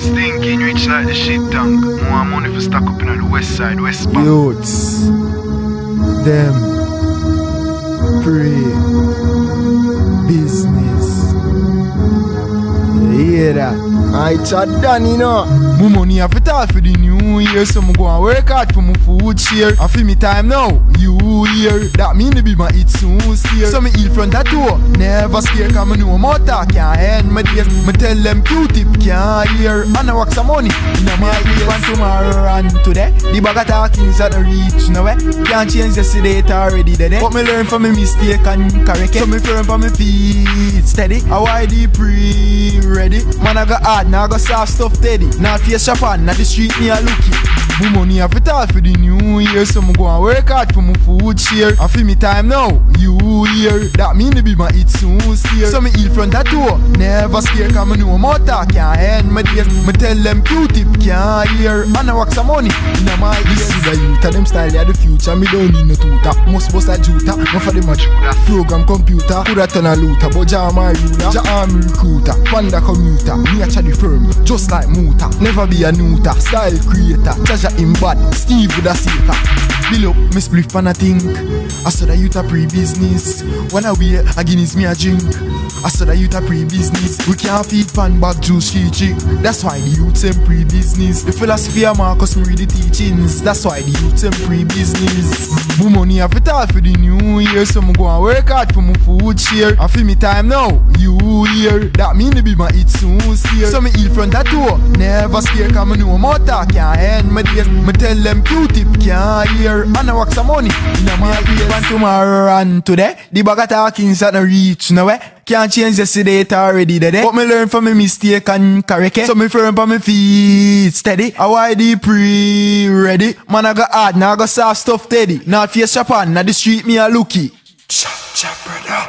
Stinking rich like the shit tank. More money for stock up in the west side, west bank. Them, pray, business. You that? I chat done, you know. My money have it all for the new year, so I'm go and work hard for my food share. I feel me time now, you here. That mean to be my it soon steer. So me eat front that door, never scare, cause me know more talk can't end my days. Me tell them Q-tip can't hear. And I work some money in my ears. And tomorrow and today, the bag of talkings at the reach, no way. Eh? Can't change yesterday, it already dead. Eh? But me learn from my mistake and correct it. So me firm for me feet steady. I why the pre ready. Man, I got hard, now I got soft stuff steady. Now face on, now the street me a looky. My money have it all for the new year, so me go and work hard for my food share. I feel me time now, you here. That mean to be my it soon steer. So me eat front that door, never scare, cause me know more talk can't end my days. Me tell them Q-tip can't hear, and I work some money in my ears. Is the youth and them style, are the future. Me don't need no tutor, must bust a juta. No for them a Judah. Program computer, turn a looter, but Jah my ruler. Jah army recruiter, panda commuter, me a the firm, just like Muta. Never be a neuter, style creator, treasure in bad, Steve with a seeker. Below, me spliff and I think I saw that you a pre-business When I wear a Guinness me a drink. I saw that you a pre-business. We can't feed pan bag juice she chick. That's why the youth them pre-business. The philosophy of Marcus me read the teachings. That's why the youth them pre-business. My money have it all for the new year So me go and work hard for my food share. I feel me time now, you here. That mean to be my it soon steer. So me eat front that door, never scare Cause me know more talk can't end my days Me tell them Q-tip can't hear And I work some money in my ears. And tomorrow and today The bag of talkings at no reach no way can't change yesterday, it already dead. Eh? But me learn from my mistake and correct it. So me firm on my feet steady. I why the pre ready. Man I got hard, now I got soft stuff steady. Now face on, now the street me a looky. Chop chop production.